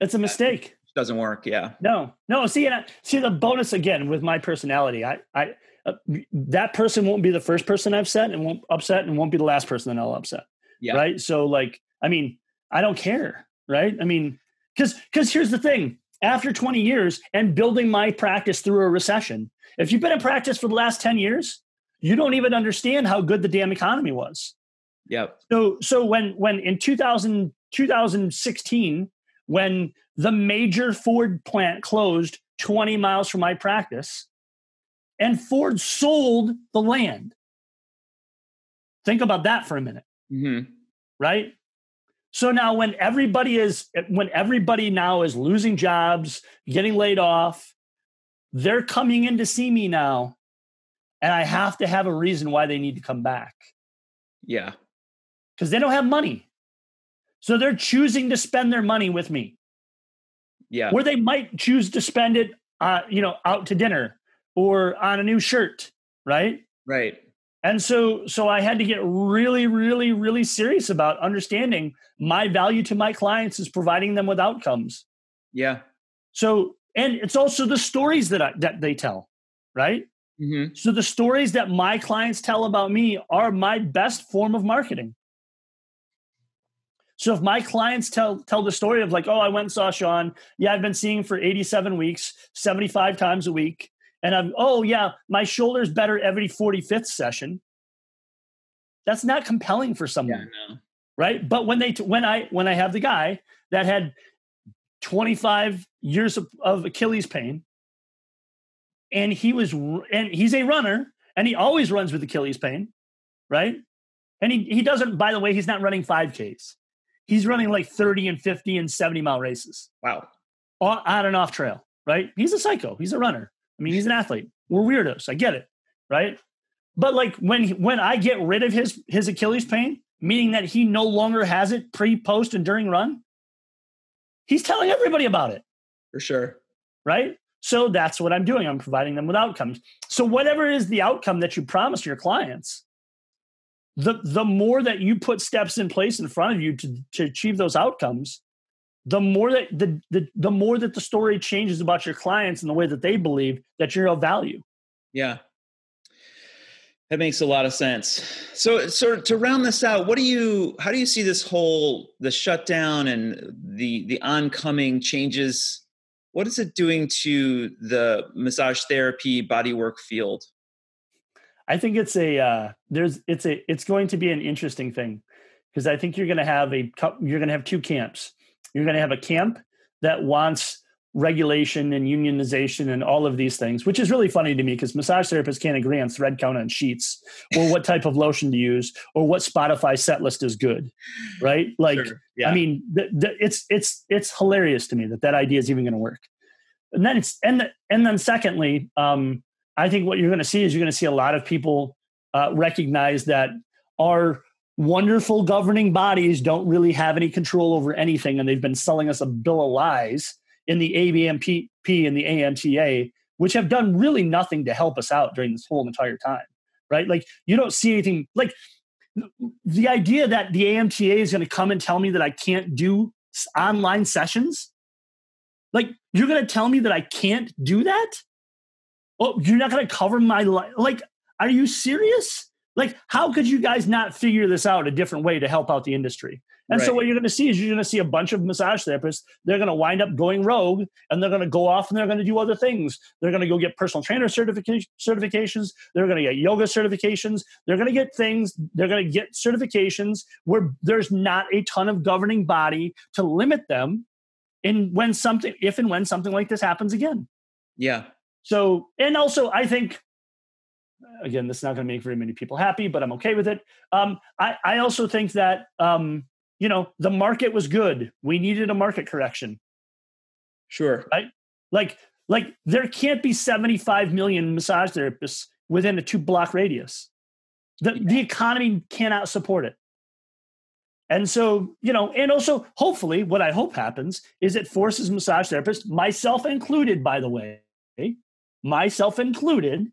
it's a mistake. It doesn't work. Yeah. No, no. See, and I, see the bonus again with my personality. I, I, uh, that person won't be the first person I've set and won't upset, and won't be the last person that I'll upset. Yeah. Right. So, like, I mean, I don't care. Right. I mean, because because here's the thing. After 20 years and building my practice through a recession, if you've been in practice for the last 10 years, you don't even understand how good the damn economy was. Yep. So so when when in 2000 2016 when the major Ford plant closed 20 miles from my practice and Ford sold the land. Think about that for a minute. Mm-hmm. Right? So now when everybody is when everybody now is losing jobs, getting laid off, they're coming in to see me now and I have to have a reason why they need to come back. Yeah. Cuz they don't have money. So they're choosing to spend their money with me. Yeah. Where they might choose to spend it uh, you know, out to dinner or on a new shirt, right? Right. And so so I had to get really really really serious about understanding my value to my clients is providing them with outcomes. Yeah. So and it's also the stories that I, that they tell, right? Mm-hmm. So the stories that my clients tell about me are my best form of marketing. So if my clients tell tell the story of like, oh, I went and saw Shawn. Yeah, I've been seeing him for 87 weeks, 75 times a week. And I'm, oh yeah, my shoulder's better every 45th session. That's not compelling for someone. Yeah. Right. But when they when I when I have the guy that had 25 years of, of Achilles pain, and he was and he's a runner, and he always runs with Achilles pain, right? And he he doesn't, by the way, he's not running 5Ks he's running like 30 and 50 and 70 mile races. Wow. On, on and off trail, right? He's a psycho. He's a runner. I mean, he's an athlete. We're weirdos. I get it, right? But like when when I get rid of his his Achilles pain, meaning that he no longer has it pre, post, and during run, he's telling everybody about it. For sure. Right? So that's what I'm doing. I'm providing them with outcomes. So whatever is the outcome that you promise your clients, the the more that you put steps in place in front of you to, to achieve those outcomes the more that the, the the more that the story changes about your clients and the way that they believe that you're of value. Yeah. That makes a lot of sense. So so to round this out what do you how do you see this whole the shutdown and the the oncoming changes? What is it doing to the massage therapy bodywork field I think it's a uh, there's it's a it's going to be an interesting thing because I think you're going to have a you're going to have two camps. You're going to have a camp that wants regulation and unionization and all of these things, which is really funny to me because massage therapists can't agree on thread count on sheets or what type of lotion to use or what Spotify set list is good, right? Like, sure. yeah. I mean, the, the, it's it's it's hilarious to me that that idea is even going to work. And then it's and the, and then secondly, um, I think what you're going to see is you're going to see a lot of people uh, recognize that our wonderful governing bodies don't really have any control over anything, and they've been selling us a bill of lies in the ABMP and the AMTA, which have done really nothing to help us out during this whole entire time. Right? Like you don't see anything like the idea that the AMTA is going to come and tell me that I can't do online sessions. Like you're going to tell me that I can't do that? Oh, you're not going to cover my life. Like, are you serious? Like, how could you guys not figure this out a different way to help out the industry? And right. so what you're going to see is you're going to see a bunch of massage therapists. They're going to wind up going rogue, and they're going to go off and they're going to do other things. They're going to go get personal trainer certification, certifications. They're going to get yoga certifications. They're going to get things. They're going to get certifications where there's not a ton of governing body to limit them. In when something, if and when something like this happens again. Yeah, so, and also, I think, again, this is not going to make very many people happy, but I'm okay with it. Um, I, I also think that, um, you know, the market was good. We needed a market correction. Sure. Right? Like, like there can't be 75 million massage therapists within a two block radius. The, yeah. the economy cannot support it. And so, you know, and also hopefully what I hope happens is it forces massage therapists, myself included, by the way, myself included.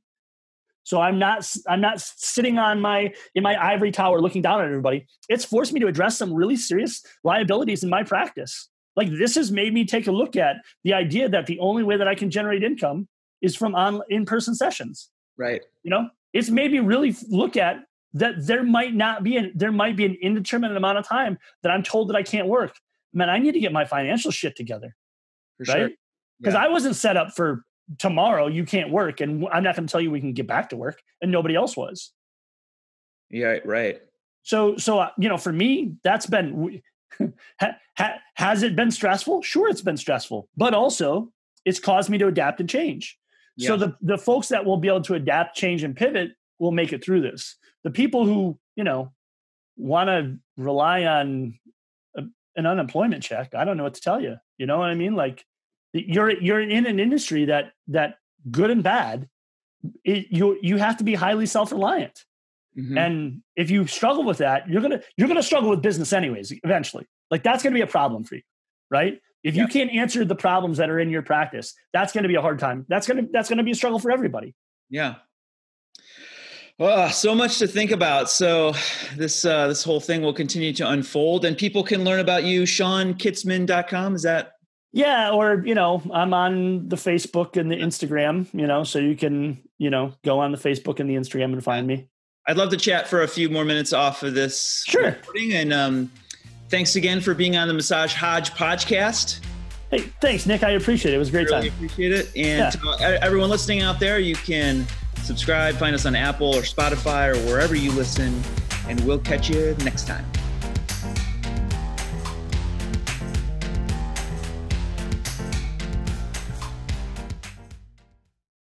So I'm not I'm not sitting on my in my ivory tower looking down at everybody. It's forced me to address some really serious liabilities in my practice. Like this has made me take a look at the idea that the only way that I can generate income is from on in-person sessions. Right. You know, it's made me really look at that there might not be an there might be an indeterminate amount of time that I'm told that I can't work. Man, I need to get my financial shit together. For right? Because yeah. I wasn't set up for tomorrow you can't work and i'm not going to tell you we can get back to work and nobody else was yeah right So, so uh, you know, for me, that's been ha, ha, has it been stressful? Sure, it's been stressful, but also it's caused me to adapt and change. Yeah. So the the folks that will be able to adapt, change, and pivot will make it through this. The people who you know want to rely on a, an unemployment check, I don't know what to tell you. You know what I mean? Like you're you're in an industry that that good and bad, it, you you have to be highly self reliant. Mm-hmm. And if you struggle with that, you're gonna you're gonna struggle with business anyways. Eventually, like that's gonna be a problem for you, right? If you can't answer the problems that are in your practice, that's going to be a hard time. That's going to that's going to be a struggle for everybody. Yeah. Oh, so much to think about. So this uh, this whole thing will continue to unfold, and people can learn about you. ShawnKitzman.com. Is that? Yeah, or you know, I'm on the Facebook and the Instagram. You know, so you can you know go on the Facebook and the Instagram and find me. I'd love to chat for a few more minutes off of this sure. recording, and um, thanks again for being on the Massage Hodge podcast. Hey, thanks, Nick. I appreciate it. It was a great really time. Appreciate it. And yeah. uh, everyone listening out there, you can subscribe, find us on Apple or Spotify or wherever you listen, and we'll catch you next time.